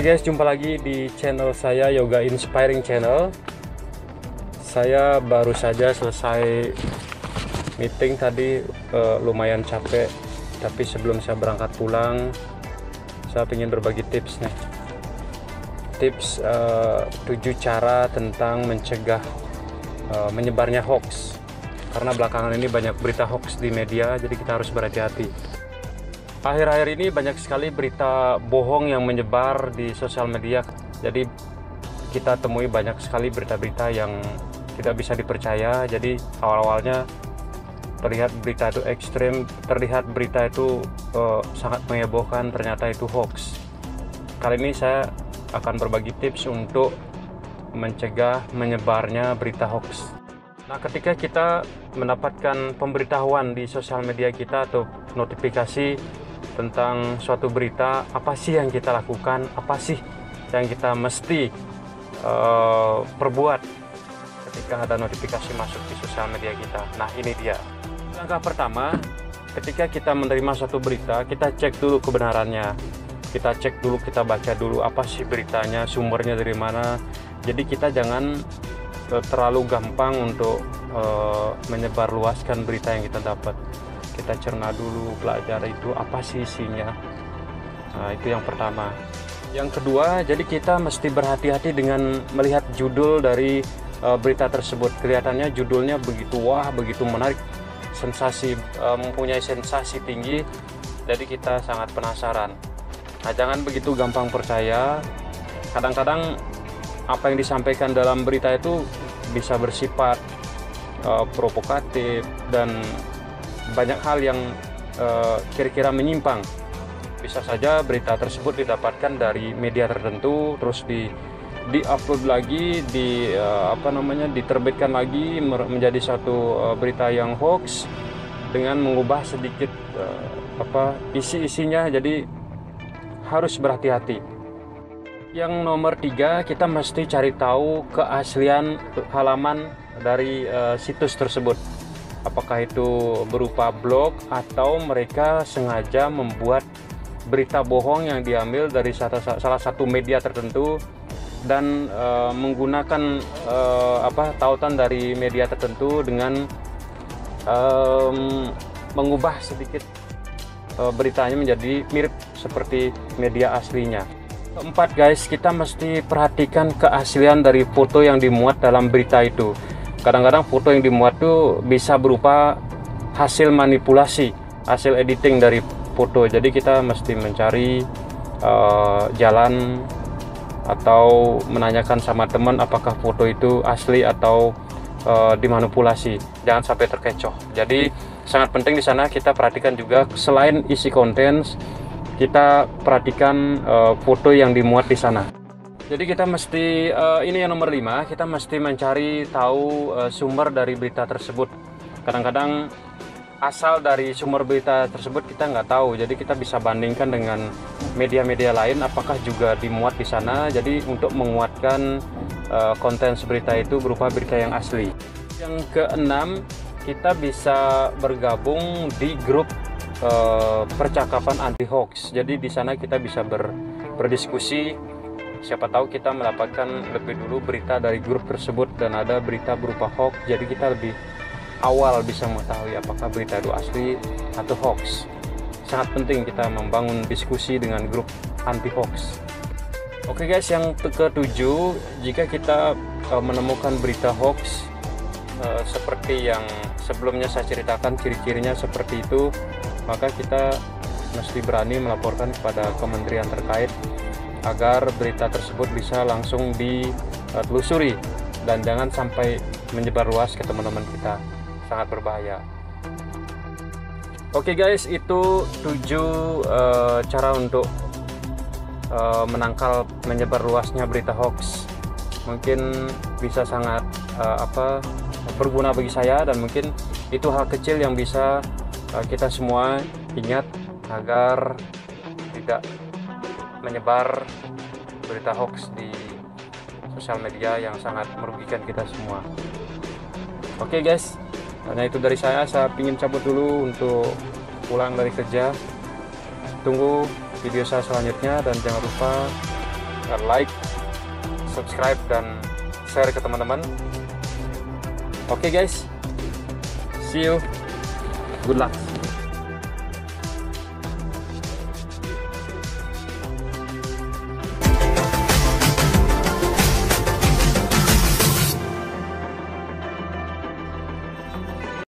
Hai guys, jumpa lagi di channel saya Yoga Inspiring Channel. Saya baru saja selesai meeting tadi, uh, lumayan capek. Tapi sebelum saya berangkat pulang, saya ingin berbagi tips nih. Tips 7 cara tentang mencegah uh, menyebarnya hoax. Karena belakangan ini banyak berita hoax di media, jadi kita harus berhati-hati. Akhir-akhir ini banyak sekali berita bohong yang menyebar di sosial media. Jadi kita temui banyak sekali berita-berita yang tidak bisa dipercaya. Jadi awal-awalnya terlihat berita itu ekstrim, terlihat berita itu uh, sangat menghebohkan, ternyata itu hoax. Kali ini saya akan berbagi tips untuk mencegah menyebarnya berita hoax. Nah, ketika kita mendapatkan pemberitahuan di sosial media kita atau notifikasi tentang suatu berita apa sih yang kita lakukan? Apa sih yang kita mesti uh, perbuat ketika ada notifikasi masuk di sosial media kita? Nah ini dia. Langkah pertama ketika kita menerima suatu berita kita cek dulu kebenarannya. Kita cek dulu kita baca dulu apa sih beritanya sumbernya dari mana. Jadi kita jangan uh, terlalu gampang untuk uh, menyebarluaskan berita yang kita dapat kita cerna dulu belajar itu apa sih isinya. Nah itu yang pertama. Yang kedua jadi kita mesti berhati-hati dengan melihat judul dari uh, berita tersebut. Kelihatannya judulnya begitu wah begitu menarik sensasi uh, mempunyai sensasi tinggi jadi kita sangat penasaran. Nah jangan begitu gampang percaya. Kadang-kadang apa yang disampaikan dalam berita itu bisa bersifat uh, provokatif dan banyak hal yang eh, kira-kira menyimpang. Bisa saja berita tersebut didapatkan dari media tertentu, terus di di-upload lagi, di uh, apa namanya, diterbitkan lagi menjadi satu uh, berita yang hoax dengan mengubah sedikit apa isi-isinya. Jadi harus berhati-hati. Yang nomor tiga, kita mesti cari tahu keaslian halaman dari uh, situs tersebut apakah itu berupa blog atau mereka sengaja membuat berita bohong yang diambil dari salah satu media tertentu dan e, menggunakan e, apa tautan dari media tertentu dengan e, mengubah sedikit e, beritanya menjadi mirip seperti media aslinya. Keempat guys, kita mesti perhatikan keaslian dari foto yang dimuat dalam berita itu kadang-kadang foto yang dimuat tuh bisa berupa hasil manipulasi hasil editing dari foto. Jadi kita mesti mencari uh, jalan atau menanyakan sama teman apakah foto itu asli atau uh, dimanipulasi. Jangan sampai terkecoh. Jadi sangat penting di sana kita perhatikan juga selain isi konten kita perhatikan uh, foto yang dimuat di sana jadi kita mesti uh, ini yang nomor 5, kita mesti mencari tahu uh, sumber dari berita tersebut. Kadang-kadang asal dari sumber berita tersebut kita nggak tahu. Jadi kita bisa bandingkan dengan media-media lain apakah juga dimuat di sana. Jadi untuk menguatkan uh, konten berita itu berupa berita yang asli. Yang keenam, kita bisa bergabung di grup uh, percakapan anti hoax. Jadi di sana kita bisa ber, berdiskusi siapa tahu kita mendapatkan lebih dulu berita dari grup tersebut dan ada berita berupa hoax. Jadi kita lebih awal bisa mengetahui apakah berita itu asli atau hoax. Sangat penting kita membangun diskusi dengan grup anti hoax oke guys yang ketujuh jika kita uh, menemukan berita hoax uh, seperti yang sebelumnya saya ceritakan ciri-cirinya seperti itu maka kita mesti berani melaporkan kepada kementerian terkait agar berita tersebut bisa langsung ditelusuri dan jangan sampai menyebar luas ke teman-teman kita. Sangat berbahaya. Oke guys itu tujuh uh, cara untuk uh, menangkal menyebar luasnya berita hoax. Mungkin bisa sangat uh, apa berguna bagi saya dan mungkin itu hal kecil yang bisa uh, kita semua ingat agar tidak menyebar berita hoax di sosial media yang sangat merugikan kita semua. Oke okay guys, hanya itu dari saya. Saya ingin cabut dulu untuk pulang dari kerja. Tunggu video saya selanjutnya dan jangan lupa like, subscribe dan share ke teman-teman. Oke okay, guys, see you. Good luck.